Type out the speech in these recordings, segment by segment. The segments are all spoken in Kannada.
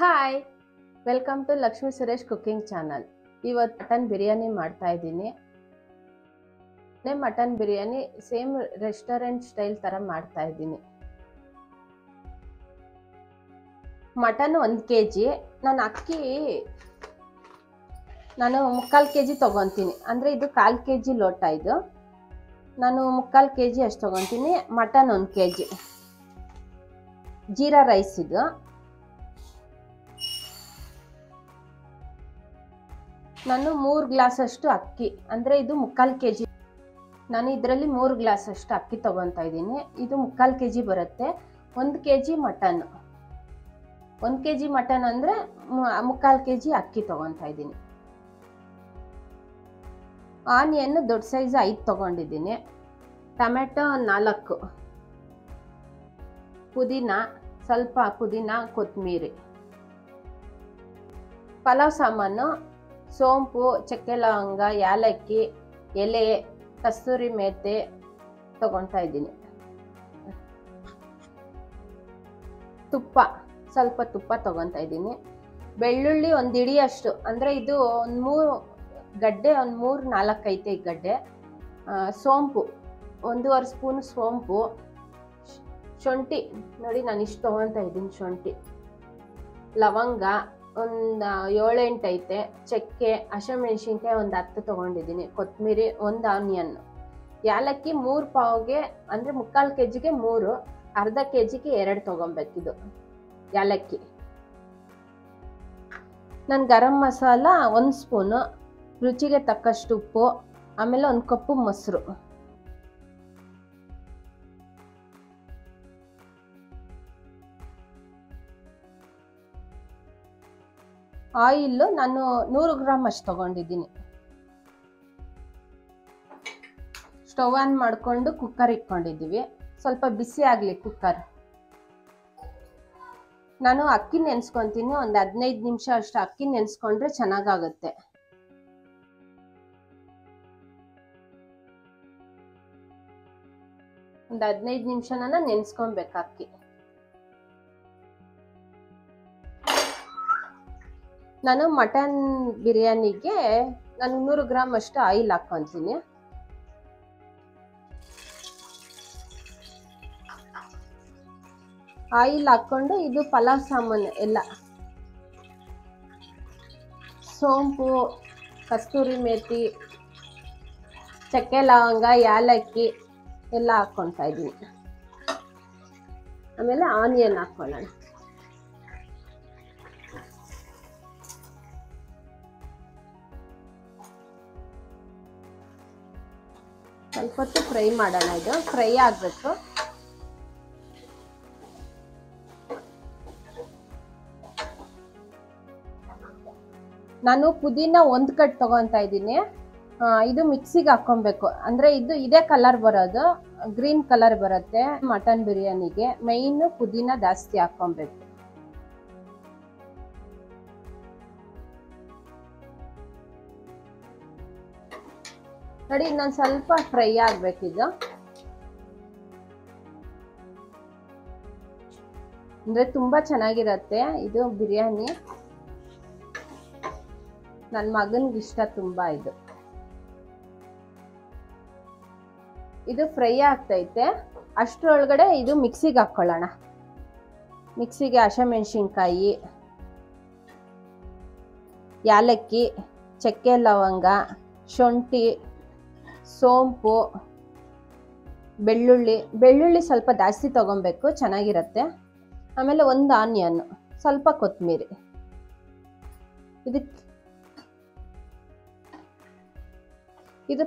Hi welcome to Lakshmi Suresh cooking channel ಇವತ್ತು ಮಟನ್ ಬಿರಿಯಾನಿ ಮಾಡ್ತಾ ಇದ್ದೀನಿ. Mutton biryani same restaurant style ಥರ ಮಾಡ್ತಾ ಇದ್ದೀನಿ. ಮಟನ್ ಒಂದು ಕೆ ಜಿ ನಾನು ಅಕ್ಕಿ, ನಾನು ಮುಕ್ಕಾಲು ಕೆ ಜಿ ತೊಗೊತೀನಿ. ಅಂದರೆ ಇದು ಕಾಲು ಕೆ ಜಿ ಲೋಟ ಇದು. ನಾನು ಮುಕ್ಕಾಲು ಕೆ ಜಿ ಅಷ್ಟು ತೊಗೊತೀನಿ. ಮಟನ್ ಒಂದು ಕೆ ಜಿ ಜೀರಾ ರೈಸ್ ಇದು. ನಾನು ಮೂರು ಗ್ಲಾಸಷ್ಟು ಅಕ್ಕಿ, ಅಂದರೆ ಇದು ಮುಕ್ಕಾಲು ಕೆ ಜಿ. ನಾನು ಇದರಲ್ಲಿ ಮೂರು ಗ್ಲಾಸಷ್ಟು ಅಕ್ಕಿ ತೊಗೊತಾ ಇದ್ದೀನಿ. ಇದು ಮುಕ್ಕಾಲು ಕೆ ಜಿ ಬರುತ್ತೆ. ಒಂದು ಕೆ ಜಿ ಮಟನ್. ಒಂದು ಕೆ ಜಿ ಮಟನ್ ಅಂದರೆ ಮುಕ್ಕಾಲು ಕೆ ಜಿ ಅಕ್ಕಿ ತೊಗೊತಾ ಇದ್ದೀನಿ. ಆನಿಯನ್ ದೊಡ್ಡ ಸೈಜ್ ಐದು ತೊಗೊಂಡಿದ್ದೀನಿ. ಟೊಮೆಟೊ ನಾಲ್ಕು. ಪುದೀನ, ಸ್ವಲ್ಪ ಪುದೀನ, ಕೊತ್ತಂಬರಿ. ಪಲಾವ್ ಸಾಮಾನು ಸೋಂಪು ಚಕ್ಕೆ ಲವಂಗ ಯಾಲಕ್ಕಿ, ಎಲೆ, ಕಸ್ತೂರಿ ಮೆಂತೆ ತಗೊತಾ ಇದ್ದೀನಿ. ತುಪ್ಪ, ಸ್ವಲ್ಪ ತುಪ್ಪ ತಗೊತಾ ಇದ್ದೀನಿ. ಬೆಳ್ಳುಳ್ಳಿ ಒಂದು ಇಡಿಯಷ್ಟು ಅಂದರೆ ಇದು ಒಂದು ಮೂರು ಗಡ್ಡೆ, ಒಂದು ಮೂರು ನಾಲ್ಕು ಐತೆ ಈ ಗಡ್ಡೆ. ಸೋಂಪು, ಒಂದೂವರೆ ಸ್ಪೂನ್ ಸೋಂಪು. ಶುಂಠಿ, ನೋಡಿ ನಾನು ಇಷ್ಟು ತೊಗೊತಾ ಇದ್ದೀನಿ ಶುಂಠಿ. ಲವಂಗ ಒಂದು ಏಳೆಂಟು ಐತೆ, ಚಕ್ಕೆ ಹಸಿಮೆಣ್ಸಿನ್ಕಾಯಿ ಒಂದು ಹತ್ತು ತೊಗೊಂಡಿದ್ದೀನಿ, ಕೊತ್ತಂಬರಿ ಒಂದು ಆನಿಯನ್. ಯಾಲಕ್ಕಿ ಮೂರು ಪಾವ್ಗೆ, ಅಂದರೆ ಮುಕ್ಕಾಲು ಕೆ ಜಿಗೆ ಮೂರು, ಅರ್ಧ ಕೆ ಜಿಗೆ ಎರಡು ತೊಗೊಬೇಕಿದು ಯಾಲಕ್ಕಿ. ನಾನು ಗರಂ ಮಸಾಲ ಒಂದು ಸ್ಪೂನು, ರುಚಿಗೆ ತಕ್ಕಷ್ಟು ಉಪ್ಪು, ಆಮೇಲೆ ಒಂದು ಕಪ್ಪು ಮೊಸರು. ಆಯಿಲ್ ನಾನು ನೂರು ಗ್ರಾಮ್ ಅಷ್ಟು ತಗೊಂಡಿದ್ದೀನಿ. ಸ್ಟವ್ ಆನ್ ಮಾಡಿಕೊಂಡು ಕುಕ್ಕರ್ ಇಟ್ಕೊಂಡಿದ್ದೀವಿ. ಸ್ವಲ್ಪ ಬಿಸಿ ಆಗಲಿ ಕುಕ್ಕರ್. ನಾನು ಅಕ್ಕಿ ನೆನೆಸ್ಕೊತೀನಿ, ಒಂದು ಹದಿನೈದು ನಿಮಿಷ ಅಷ್ಟು ಅಕ್ಕಿ ನೆನೆಸ್ಕೊಂಡ್ರೆ ಚೆನ್ನಾಗಾಗುತ್ತೆ. ಒಂದು ಹದಿನೈದು ನಿಮಿಷನ ನೆನೆಸ್ಕೊಬೇಕು ಅಕ್ಕಿ. ನಾನು ಮಟನ್ ಬಿರಿಯಾನಿಗೆ ನಾನು ನೂರು ಗ್ರಾಮ್ ಅಷ್ಟು ಆಯಿಲ್ ಹಾಕ್ಕೊತೀನಿ. ಆಯಿಲ್ ಹಾಕ್ಕೊಂಡು ಇದು ಪಲಾವ್ ಸಾಮಾನು ಎಲ್ಲ. ಸೋಂಪು, ಕಸ್ತೂರಿ ಮೇಥಿ ಚಕ್ಕೆ ಲವಂಗ, ಯಾಲಕ್ಕಿ ಎಲ್ಲ ಹಾಕ್ಕೊತಾ ಇದ್ದೀನಿ. ಆಮೇಲೆ ಆನಿಯನ್ ಹಾಕ್ಕೊಳ್ಳೋಣ. ಸ್ವಲ್ಪ ಹೊತ್ತು ಫ್ರೈ ಮಾಡೋಣ ಇದು. ಫ್ರೈ ಆಗಬೇಕು. ನಾನು ಪುದೀನ ಒಂದು ಕಟ್ ತೊಗೊತಾ ಇದ್ದೀನಿ. ಇದು ಮಿಕ್ಸಿಗೆ ಹಾಕೊಬೇಕು ಅಂದರೆ ಇದು ಇದೇ ಕಲರ್ ಬರೋದು. ಗ್ರೀನ್ ಕಲರ್ ಬರುತ್ತೆ ಮಟನ್ ಬಿರಿಯಾನಿಗೆ. ಮೈನ್ ಪುದೀನ ಜಾಸ್ತಿ ಹಾಕೊಬೇಕು ನೋಡಿ, ಇನ್ನೊಂದು ಸ್ವಲ್ಪ ಫ್ರೈ ಆಗ್ಬೇಕಿದು. ಅಂದ್ರೆ ತುಂಬಾ ಚೆನ್ನಾಗಿರತ್ತೆ ಇದು ಬಿರಿಯಾನಿ. ನನ್ನ ಮಗನಿಗೆ ಇಷ್ಟ ತುಂಬಾ ಇದು. ಇದು ಫ್ರೈ ಆಗ್ತೈತೆ. ಅಷ್ಟರೊಳಗಡೆ ಇದು ಮಿಕ್ಸಿಗೆ ಹಾಕ್ಕೊಳ್ಳೋಣ ಮಿಕ್ಸಿಗೆ ಹಸಿಮೆಣ್ಸಿನ್ಕಾಯಿ, ಯಾಲಕ್ಕಿ, ಚಕ್ಕೆ ಲವಂಗ, ಶುಂಠಿ ಸೋಂಪು, ಬೆಳ್ಳುಳ್ಳಿ ಬೆಳ್ಳುಳ್ಳಿ ಸ್ವಲ್ಪ ಜಾಸ್ತಿ ತೊಗೊಬೇಕು, ಚೆನ್ನಾಗಿರುತ್ತೆ. ಆಮೇಲೆ ಒಂದು ಆನಿಯನ್, ಸ್ವಲ್ಪ ಕೊತ್ತಂಬರಿ ಇದಕ್ಕೆ ಇದು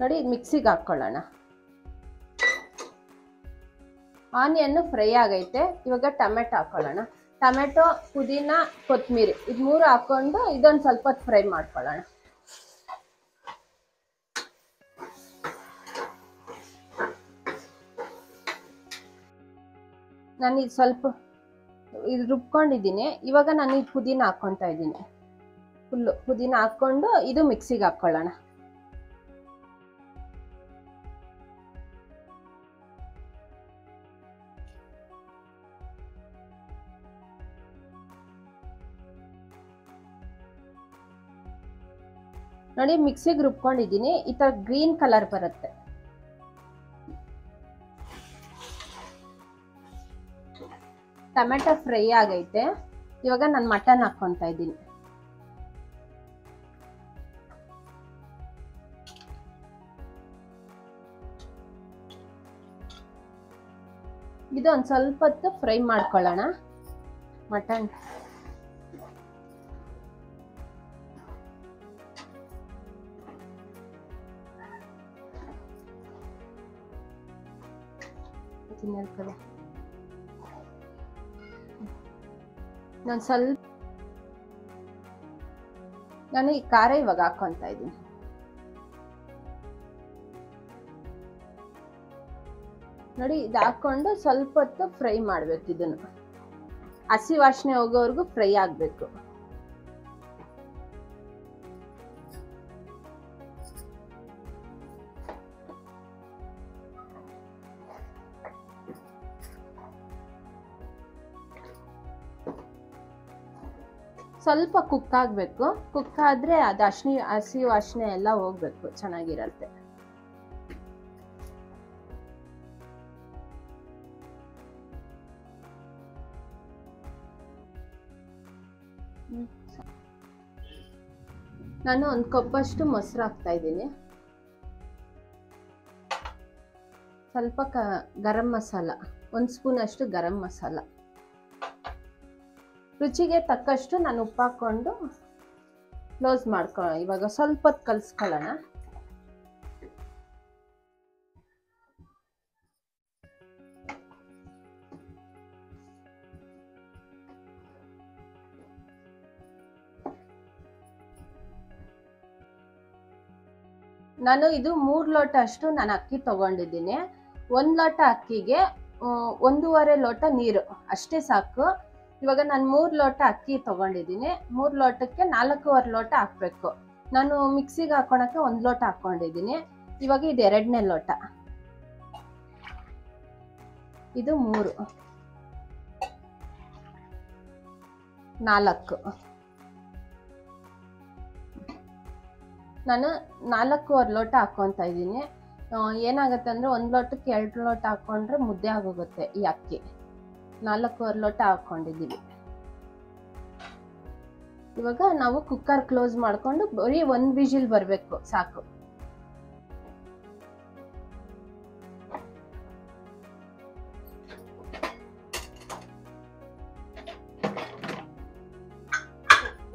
ನೋಡಿ ಮಿಕ್ಸಿಗೆ ಹಾಕ್ಕೊಳ್ಳೋಣ ಆನಿಯನ್ನು ಫ್ರೈ ಆಗೈತೆ, ಇವಾಗ ಟೊಮೆಟೊ ಹಾಕ್ಕೊಳ್ಳೋಣ ಟೊಮೆಟೊ, ಪುದೀನ ಕೊತ್ತಂಬರಿ ಇದು ಮೂರು ಹಾಕ್ಕೊಂಡು ಇದೊಂದು ಸ್ವಲ್ಪ ಫ್ರೈ ಮಾಡ್ಕೊಳ್ಳೋಣ. ನಾನು ಇದು ಸ್ವಲ್ಪ ಇದು ರುಬ್ಕೊಂಡಿದ್ದೀನಿ. ಇವಾಗ ನಾನು ಇದು ಪುದೀನ ಹಾಕ್ಕೊತಾ ಇದ್ದೀನಿ. ಫುಲ್ಲು ಪುದೀನ ಹಾಕ್ಕೊಂಡು ಇದು ಮಿಕ್ಸಿಗೆ ಹಾಕ್ಕೊಳ್ಳೋಣ ನೋಡಿ ಮಿಕ್ಸಿಗೆ ರುಬ್ಕೊಂಡಿದ್ದೀನಿ. ಈ ಥರ ಗ್ರೀನ್ ಕಲರ್ ಬರುತ್ತೆ. ಟೊಮೆಟೊ ಫ್ರೈ ಆಗೈತೆ. ಇವಾಗ ನಾನು ಮಟನ್ ಹಾಕ್ಕೊತಾ ಇದ್ದೀನಿ. ಇದು ಒಂದು ಸ್ವಲ್ಪ ಹೊತ್ತು ಫ್ರೈ ಮಾಡ್ಕೊಳ್ಳೋಣ. ಮಟನ್ ತಿನ್ನಲ್ಕದೆ ನಾನು ಸ್ವಲ್ಪ ನಾನು ಈ ಖಾರ ಇವಾಗ ಹಾಕೊಂತ ಇದ್ದೀನಿ. ನೋಡಿ, ಇದು ಹಾಕೊಂಡು ಸ್ವಲ್ಪ ಹೊತ್ತು ಫ್ರೈ ಮಾಡ್ಬೇಕು ಇದನ್ನು. ಹಸಿ ವಾಸನೆ ಹೋಗೋವರೆಗೂ ಫ್ರೈ ಆಗಬೇಕು. ಸ್ವಲ್ಪ ಕುಕ್ ಆಗಬೇಕು. ಕುಕ್ ಆದರೆ ಅದು ಅಶ್ನಿ ಹಸಿ ವಾಸನೆ ಎಲ್ಲ ಹೋಗ್ಬೇಕು, ಚೆನ್ನಾಗಿರತ್ತೆ. ನಾನು ಒಂದು ಕಪ್ಪಷ್ಟು ಮೊಸರು ಹಾಕ್ತಾ ಇದ್ದೀನಿ. ಸ್ವಲ್ಪ ಕ, ಗರಂ ಮಸಾಲ, ಒಂದು ಸ್ಪೂನ್ ಅಷ್ಟು ಗರಂ ಮಸಾಲ. ರುಚಿಗೆ ತಕ್ಕಷ್ಟು ನಾನು ಉಪ್ಪು ಹಾಕ್ಕೊಂಡು ಕ್ಲೋಸ್ ಮಾಡ್ಕೊ, ಇವಾಗ ಸ್ವಲ್ಪ ಹೊತ್ತು ಕಲಿಸ್ಕೊಳ್ಳೋಣ. ನಾನು ಇದು ಮೂರು ಲೋಟ ಅಷ್ಟು ನಾನು ಅಕ್ಕಿ ತಗೊಂಡಿದ್ದೀನಿ. ಒಂದು ಲೋಟ ಅಕ್ಕಿಗೆ ಒಂದೂವರೆ ಲೋಟ ನೀರು, ಅಷ್ಟೇ ಸಾಕು. ಇವಾಗ ನಾನು ಮೂರು ಲೋಟ ಅಕ್ಕಿ ತಗೊಂಡಿದ್ದೀನಿ. ಮೂರು ಲೋಟಕ್ಕೆ ನಾಲ್ಕೂವರೆ ಲೋಟ ಹಾಕ್ಬೇಕು. ನಾನು ಮಿಕ್ಸಿಗೆ ಹಾಕೊಳಕ್ಕೆ ಒಂದು ಲೋಟ ಹಾಕೊಂಡಿದ್ದೀನಿ. ಇವಾಗ ಇದು ಎರಡನೇ ಲೋಟ. ಇದು ಮೂರು. ನಾಲ್ಕು. ನಾನು ನಾಲ್ಕೂವರೆ ಲೋಟ ಹಾಕ್ಕೊತಾ ಇದ್ದೀನಿ. ಏನಾಗುತ್ತೆ ಅಂದರೆ ಒಂದು ಲೋಟಕ್ಕೆ ಎರಡು ಲೋಟ ಹಾಕ್ಕೊಂಡ್ರೆ ಮುದ್ದೆ ಆಗೋಗುತ್ತೆ ಈ ಅಕ್ಕಿ. ನಾಲ್ಕೂವರೆ ಲೋಟ ಹಾಕ್ಕೊಂಡಿದ್ದೀವಿ. ಇವಾಗ ನಾವು ಕುಕ್ಕರ್ ಕ್ಲೋಸ್ ಮಾಡಿಕೊಂಡು ಬರೀ ಒಂದು ವಿಜಿಲ್ ಬರಬೇಕು, ಸಾಕು.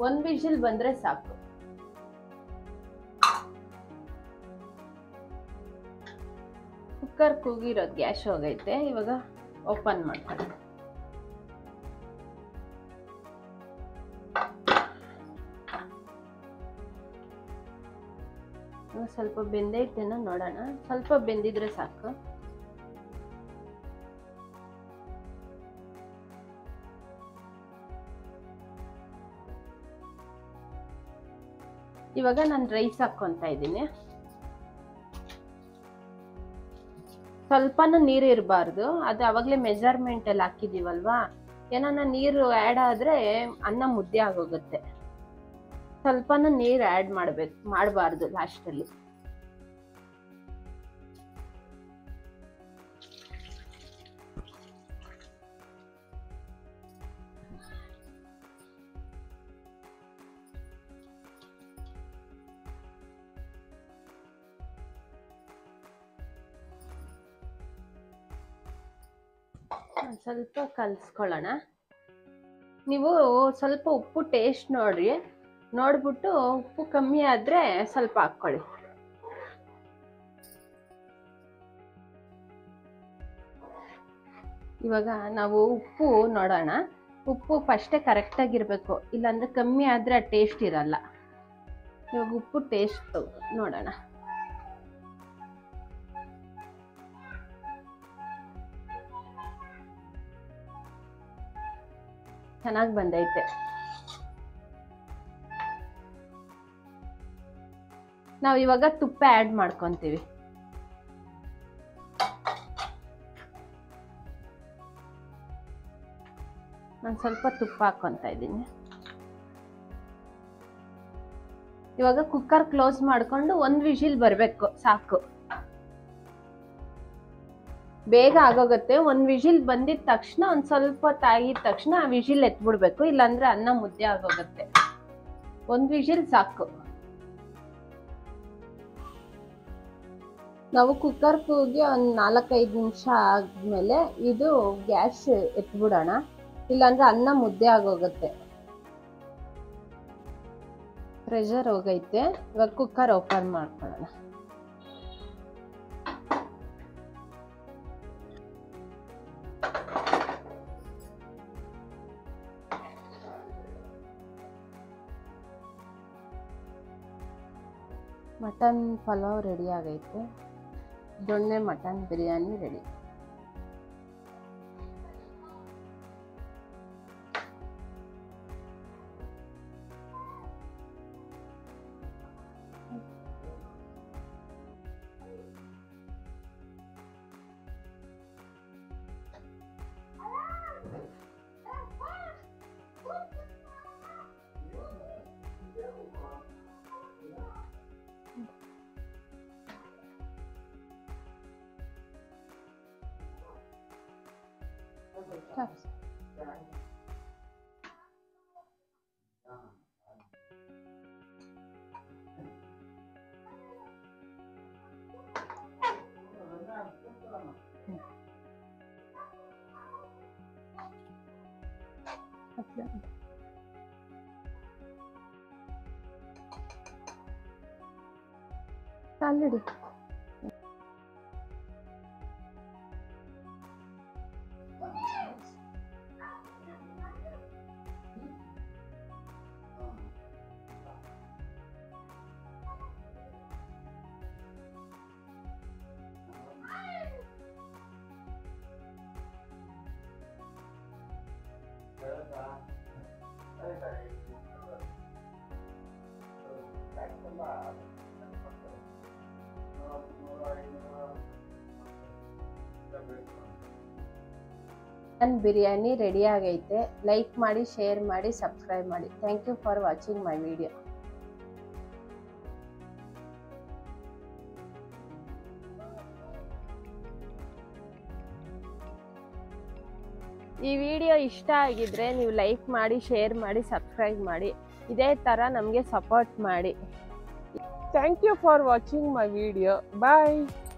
ಒಂದು ವಿಜಿಲ್ ಬಂದ್ರೆ ಸಾಕು. ಕುಕ್ಕರ್ ಕೂಗಿರೋದು ಗ್ಯಾಸ್ ಹೋಗೈತೆ, ಇವಾಗ ಓಪನ್ ಮಾಡ್ಕೊಳ್ಳಿ. ಸ್ವಲ್ಪ ಬೆಂದೈತೇನೋ ನೋಡೋಣ. ಸ್ವಲ್ಪ ಬೆಂದಿದ್ರೆ ಸಾಕು. ಇವಾಗ ನಾನು ರೈಸ್ ಹಾಕೊಂತ ಇದ್ದೀನಿ. ಸ್ವಲ್ಪನೂ ನೀರು ಇರಬಾರ್ದು. ಅದು ಅವಾಗಲೇ ಮೆಜರ್ಮೆಂಟಲ್ಲಿ ಹಾಕಿದ್ದೀವಲ್ವಾ ಏನಾನ ನೀರು ಆ್ಯಡ್ ಆದರೆ ಅನ್ನ ಮುದ್ದೆ ಆಗೋಗುತ್ತೆ. ಸ್ವಲ್ಪನೂ ನೀರು ಆ್ಯಡ್ ಮಾಡಬೇಕು, ಮಾಡಬಾರ್ದು ಲಾಸ್ಟಲ್ಲಿ ಸ್ವಲ್ಪ ಕಲಿಸ್ಕೊಳ್ಳೋಣ. ನೀವು ಸ್ವಲ್ಪ ಉಪ್ಪು ಟೇಸ್ಟ್ ನೋಡ್ರಿ. ನೋಡ್ಬಿಟ್ಟು ಉಪ್ಪು ಕಮ್ಮಿ ಆದರೆ ಸ್ವಲ್ಪ ಹಾಕ್ಕೊಳ್ಳಿ. ಇವಾಗ ನಾವು ಉಪ್ಪು ನೋಡೋಣ. ಉಪ್ಪು ಫಸ್ಟೇ ಕರೆಕ್ಟಾಗಿರಬೇಕು ಇಲ್ಲಾಂದರೆ ಕಮ್ಮಿ ಆದರೆ ಟೇಸ್ಟ್ ಇರಲ್ಲ. ಇವಾಗ ಉಪ್ಪು ಟೇಸ್ಟ್ ನೋಡೋಣ. ಚೆನ್ನಾಗಿ ಬಂದೈತೆ. ನಾವು ಇವಾಗ ತುಪ್ಪ ಆ್ಯಡ್ ಮಾಡ್ಕೊತೀವಿ. ನಾನು ಸ್ವಲ್ಪ ತುಪ್ಪ ಹಾಕ್ಕೊತಾ ಇದ್ದೀನಿ. ಇವಾಗ ಕುಕ್ಕರ್ ಕ್ಲೋಸ್ ಮಾಡಿಕೊಂಡು ಒಂದು ವಿಷಿಲ್ ಬರಬೇಕು, ಸಾಕು. ಬೇಗ ಆಗೋಗುತ್ತೆ. ಒಂದು ವಿಜಿಲ್ ಬಂದಿದ ತಕ್ಷಣ, ಒಂದು ಸ್ವಲ್ಪ ತಾಗಿದ ತಕ್ಷಣ ಆ ವಿಶಿಲ್ ಎತ್ಬಿಡ್ಬೇಕು. ಇಲ್ಲಾಂದ್ರೆ ಅನ್ನ ಮುದ್ದೆ ಆಗೋಗುತ್ತೆ. ಒಂದು ವಿಜಿಲ್ ಸಾಕು. ನಾವು ಕುಕ್ಕರ್ ಕೂಗಿ ಒಂದು ನಾಲ್ಕೈದು ನಿಮಿಷ ಆದ್ಮೇಲೆ ಇದು ಗ್ಯಾಸ್ ಎತ್ಬಿಡೋಣ. ಇಲ್ಲಾಂದ್ರೆ ಅನ್ನ ಮುದ್ದೆ ಆಗೋಗುತ್ತೆ. ಪ್ರೆಷರ್ ಹೋಗೈತೆ. ಇವಾಗ ಕುಕ್ಕರ್ ಓಪನ್ ಮಾಡ್ಕೊಳ್ಳೋಣ. ಮಟನ್ ಪಲಾವ್ ರೆಡಿ ಆಗೈತೆ. Donne mutton biryani ready. Yeter. Katlayalım. Salleri. ನನ್ನ ಬಿರಿಯಾನಿ ರೆಡಿ ಆಗೈತೆ. ಲೈಕ್ ಮಾಡಿ, ಶೇರ್ ಮಾಡಿ, ಸಬ್ಸ್ಕ್ರೈಬ್ ಮಾಡಿ. Thank you for watching my video ಈ ವಿಡಿಯೋ ಇಷ್ಟ ಆಗಿದ್ರೆ ನೀವು ಲೈಕ್ ಮಾಡಿ, ಶೇರ್ ಮಾಡಿ, ಸಬ್ಸ್ಕ್ರೈಬ್ ಮಾಡಿ. ಇದೇ ಥರ ನಮಗೆ ಸಪೋರ್ಟ್ ಮಾಡಿ. Thank you for watching my video Bye.